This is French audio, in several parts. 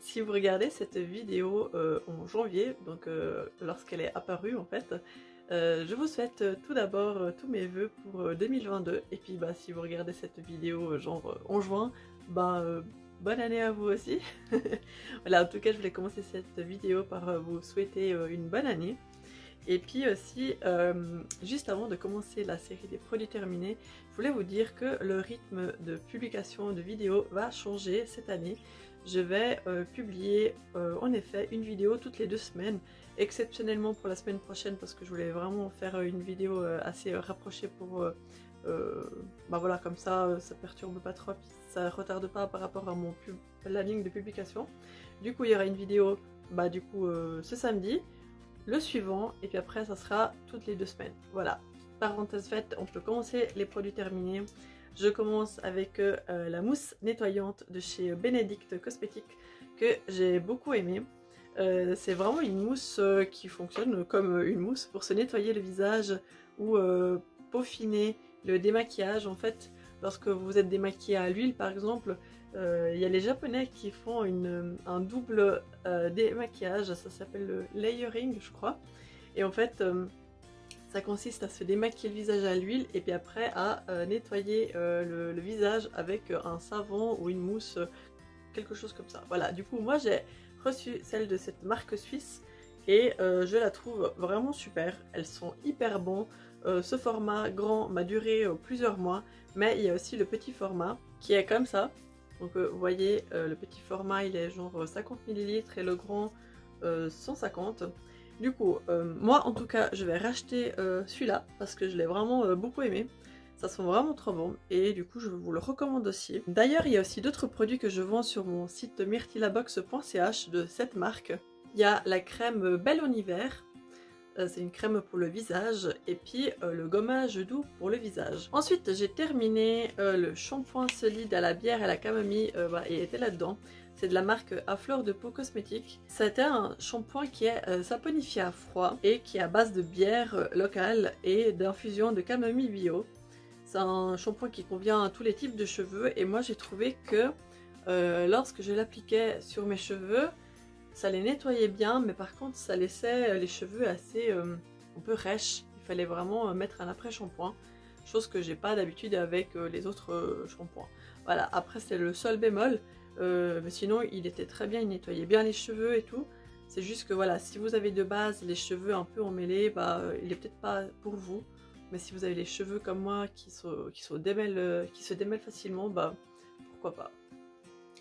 Si vous regardez cette vidéo euh, en janvier, donc euh, lorsqu'elle est apparue en fait, euh, je vous souhaite tout d'abord tous mes voeux pour 2022 et puis bah, si vous regardez cette vidéo genre en juin, bah bonne année à vous aussi. Voilà, en tout cas je voulais commencer cette vidéo par vous souhaiter une bonne année. Et puis aussi, juste avant de commencer la série des produits terminés, je voulais vous dire que le rythme de publication de vidéos va changer cette année je vais euh, publier euh, en effet une vidéo toutes les deux semaines, exceptionnellement pour la semaine prochaine parce que je voulais vraiment faire euh, une vidéo assez rapprochée pour... bah voilà, comme ça, ça perturbe pas trop, ça retarde pas par rapport à mon ligne de publication. Du coup, il y aura une vidéo bah, du coup, ce samedi, le suivant, et puis après, ça sera toutes les deux semaines. Voilà, parenthèse faite, on peut commencer les produits terminés. Je commence avec euh, la mousse nettoyante de chez Benedict Cosmetics que j'ai beaucoup aimé. Euh, c'est vraiment une mousse euh, qui fonctionne comme une mousse pour se nettoyer le visage ou peaufiner le démaquillage. En fait, lorsque vous êtes démaquillé à l'huile par exemple, il y a les japonais qui font un double démaquillage, ça s'appelle le layering je crois. Et en fait, ça consiste à se démaquiller le visage à l'huile et puis après à euh, nettoyer euh, le, visage avec un savon ou une mousse, quelque chose comme ça. Voilà, du coup moi j'ai reçu celle de cette marque suisse et euh, je la trouve vraiment super. Elles sont hyper bons. ce format grand m'a duré plusieurs mois, mais il y a aussi le petit format qui est comme ça. Donc vous voyez, le petit format il est genre 50 ml et le grand 150 du coup, euh, moi en tout cas, je vais racheter euh, celui-là parce que je l'ai vraiment euh, beaucoup aimé. Ça sent vraiment trop bon et du coup je vous le recommande aussi. D'ailleurs il y a aussi d'autres produits que je vends sur mon site myrtilabox.ch de cette marque. Il y a la crème Belle en hiver, c'est une crème pour le visage et puis le gommage doux pour le visage. Ensuite j'ai terminé le shampoing solide à la bière et à la camomille, il était là-dedans. C'est de la marque à fleur de peau cosmétique. C'était un shampoing qui est euh, saponifié à froid et qui est à base de bière euh, locale et d'infusion de camomille bio. C'est un shampoing qui convient à tous les types de cheveux et moi j'ai trouvé que euh, lorsque je l'appliquais sur mes cheveux, ça les nettoyait bien mais par contre ça laissait les cheveux assez un peu rêches. Il fallait vraiment mettre un après-shampoing, chose que j'ai pas d'habitude avec les autres shampoings. Voilà, après c'est le seul bémol, euh, mais sinon, il était très bien, il nettoyait bien les cheveux et tout. C'est juste que voilà, si vous avez de base les cheveux un peu emmêlés, bah, euh, il est peut-être pas pour vous. Mais si vous avez les cheveux comme moi qui, sont, qui, sont démêlent, euh, qui se démêlent facilement, bah pourquoi pas.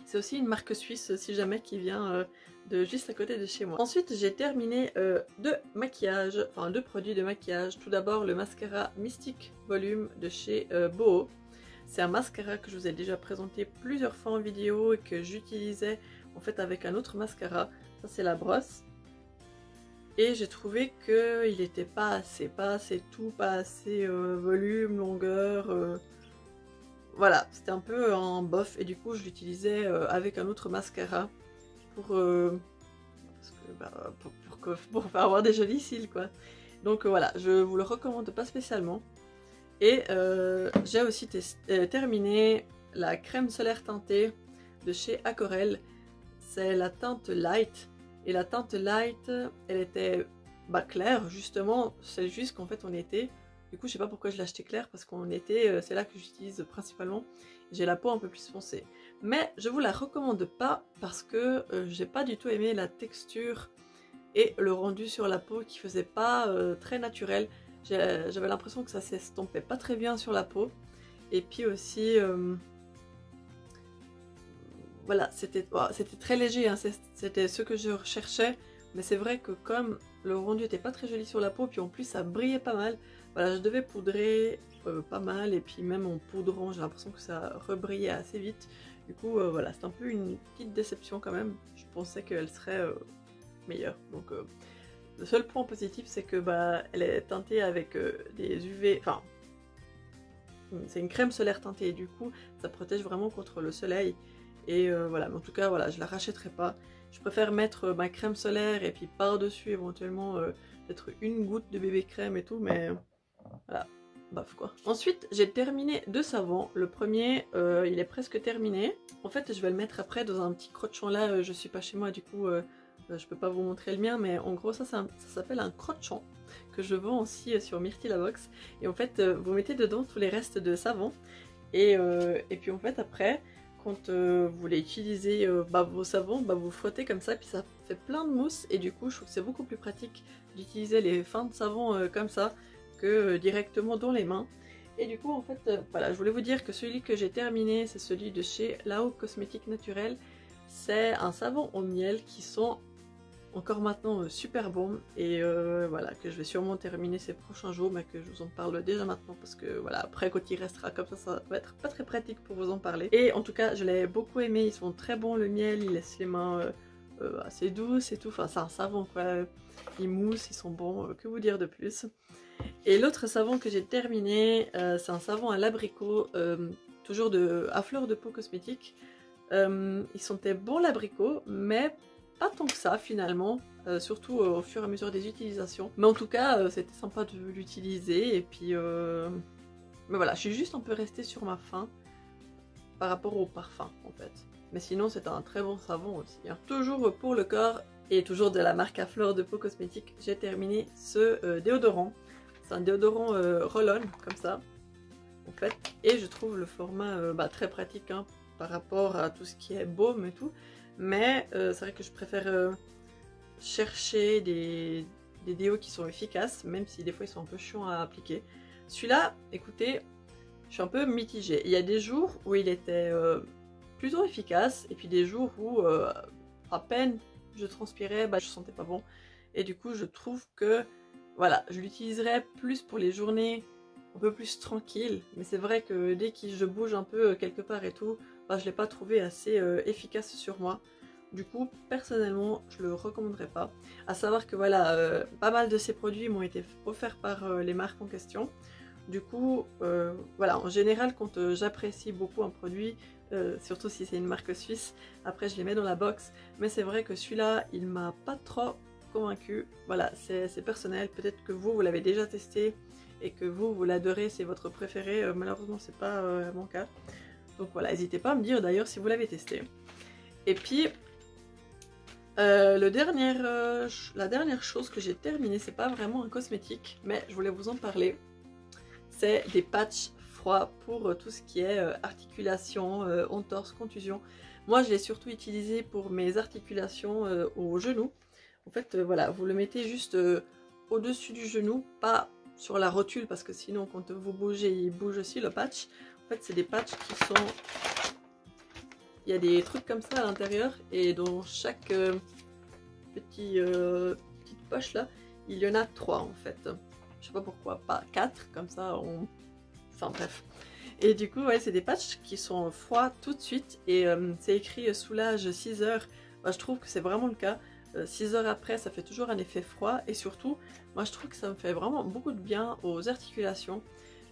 C'est aussi une marque suisse, si jamais, qui vient de juste à côté de chez moi. Ensuite, j'ai terminé deux maquillages, enfin deux produits de maquillage. Tout d'abord, le mascara Mystic Volume de chez Boho. C'est un mascara que je vous ai déjà présenté plusieurs fois en vidéo et que j'utilisais en fait avec un autre mascara. Ça c'est la brosse. Et j'ai trouvé qu'il n'était pas assez, pas tout, pas assez euh, volume, longueur. Euh. Voilà, c'était un peu en bof et du coup je l'utilisais euh, avec un autre mascara pour, bah, pour, pour, avoir des jolis cils. Donc voilà, je vous le recommande pas spécialement. Et euh, j'ai aussi euh, terminé la crème solaire teintée de chez Aquarelle. C'est la teinte light. Et la teinte light, elle était bah, claire justement. C'est juste qu'en fait on était. Du coup je sais pas pourquoi je l'ai acheté claire parce qu'on était, euh, c'est là que j'utilise principalement. J'ai la peau un peu plus foncée. Mais je vous la recommande pas parce que j'ai pas du tout aimé la texture et le rendu sur la peau qui faisait pas très naturel. J'avais l'impression que ça s'estompait pas très bien sur la peau. Et puis aussi, euh, voilà, c'était très léger, hein, c'était ce que je recherchais. Mais c'est vrai que comme le rendu était pas très joli sur la peau, puis en plus ça brillait pas mal, voilà, je devais poudrer euh, pas mal. Et puis même en poudrant, j'ai l'impression que ça rebrillait assez vite. Du coup, euh, voilà, c'est un peu une petite déception quand même. Je pensais qu'elle serait meilleure. Donc le seul point positif, c'est que bah, elle est teintée avec euh, des UV, enfin, c'est une crème solaire teintée du coup, ça protège vraiment contre le soleil. Et euh, voilà, mais en tout cas, voilà, je la rachèterai pas. Je préfère mettre euh, ma crème solaire et puis par-dessus éventuellement peut-être une goutte de bébé crème et tout, mais voilà. baf quoi. Ensuite, j'ai terminé deux savons. Le premier, il est presque terminé. En fait, je vais le mettre après dans un petit crochon là. Je suis pas chez moi, du coup, je peux pas vous montrer le mien, mais en gros, ça, s'appelle un crochon que je vends aussi sur Myrtille box. Et en fait, vous mettez dedans tous les restes de savon. Et, puis en fait, après, quand vous voulez utiliser bah, vos savons, bah, vous frottez comme ça, puis ça fait plein de mousse. Et du coup, je trouve que c'est beaucoup plus pratique d'utiliser les fins de savon comme ça que euh, directement dans les mains. Et du coup, en fait, euh, voilà, je voulais vous dire que celui que j'ai terminé, c'est celui de chez Lao Cosmétiques Naturels. C'est un savon au miel qui sent encore maintenant euh, super bon. Et voilà que je vais sûrement terminer ces prochains jours mais que je vous en parle déjà maintenant parce que voilà après quand il restera comme ça ça va être pas très pratique pour vous en parler. Et en tout cas je l'ai beaucoup aimé. Ils sont très bons le miel. Il laisse les mains assez douces et tout. Enfin c'est un savon quoi. Ils moussent ils sont bons que vous dire de plus. Et l'autre savon que j'ai terminé, euh, c'est un savon à l'abricot, euh, toujours de, à fleur de peau cosmétique. Euh, ils sentaient bon l'abricot, mais pas tant que ça finalement, surtout au fur et à mesure des utilisations. Mais en tout cas, c'était sympa de l'utiliser et puis... Mais voilà, je suis juste un peu restée sur ma faim par rapport au parfum en fait. Mais sinon, c'est un très bon savon aussi. Hein. Toujours pour le corps et toujours de la marque à fleur de peau cosmétique, j'ai terminé ce déodorant. C'est un déodorant euh, roll-on, comme ça, en fait. Et je trouve le format euh, bah, très pratique hein, par rapport à tout ce qui est baume et tout. Mais euh, c'est vrai que je préfère chercher des, déos qui sont efficaces, même si des fois ils sont un peu chiants à appliquer. Celui-là, écoutez, je suis un peu mitigée. Il y a des jours où il était plutôt efficace, et puis des jours où à peine je transpirais, bah, je sentais pas bon. Et du coup, je trouve que voilà, je l'utiliserai plus pour les journées un peu plus tranquilles, mais c'est vrai que dès que je bouge un peu euh, quelque part et tout, je ne l'ai pas trouvé assez euh, efficace sur moi. Du coup, personnellement, je le recommanderais pas. À savoir que voilà, euh, pas mal de ces produits m'ont été offerts par les marques en question. Du coup, voilà, en général, quand j'apprécie beaucoup un produit, surtout si c'est une marque suisse, après je les mets dans la box. Mais c'est vrai que celui-là, il m'a pas trop convaincu. Voilà, c'est personnel. Peut-être que vous, vous l'avez déjà testé et que vous, vous l'adorez, c'est votre préféré. Euh, malheureusement, c'est pas euh, mon cas. Donc voilà, n'hésitez pas à me dire d'ailleurs si vous l'avez testé. Et puis, euh, dernier, la dernière chose que j'ai terminée, c'est pas vraiment un cosmétique, mais je voulais vous en parler. C'est des patchs froids pour tout ce qui est articulation, entorse, contusion. Moi, je l'ai surtout utilisé pour mes articulations au genou. En fait, euh, voilà, vous le mettez juste euh, au-dessus du genou, pas sur la rotule, parce que sinon, quand vous bougez, il bouge aussi le patch. Fait, c'est des patchs qui sont... Il y a des trucs comme ça à l'intérieur, et dans chaque euh, petit, petite poche là, il y en a trois en fait. Je sais pas pourquoi, pas quatre, comme ça on... Enfin bref. Et du coup, ouais, c'est des patchs qui sont froids tout de suite, et c'est écrit soulage 6 heures. Je trouve que c'est vraiment le cas. 6 euh, heures après, ça fait toujours un effet froid et surtout, moi je trouve que ça me fait vraiment beaucoup de bien aux articulations.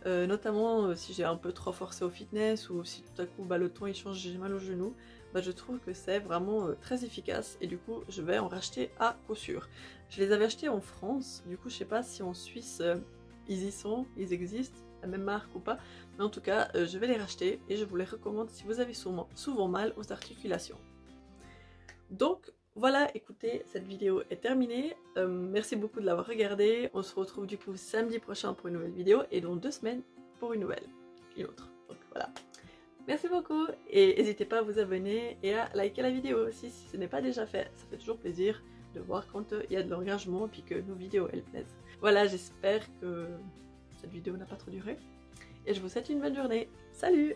Euh, notamment euh, si j'ai un peu trop forcé au fitness ou si tout à coup bah, le ton il change, j'ai mal au genou, bah, je trouve que c'est vraiment très efficace et du coup je vais en racheter à coup sûr. Je les avais achetés en France, du coup je sais pas si en Suisse ils y sont, ils existent, la même marque ou pas, mais en tout cas je vais les racheter et je vous les recommande si vous avez souvent, souvent mal aux articulations. Donc voilà, écoutez, cette vidéo est terminée. Euh, merci beaucoup de l'avoir regardée. On se retrouve du coup samedi prochain pour une nouvelle vidéo et dans deux semaines pour une nouvelle, une autre. Donc voilà. Merci beaucoup et n'hésitez pas à vous abonner et à liker la vidéo aussi si ce n'est pas déjà fait. Ça fait toujours plaisir de voir quand il y a de l'engagement et que nos vidéos elles plaisent. Voilà, j'espère que cette vidéo n'a pas trop duré et je vous souhaite une bonne journée. Salut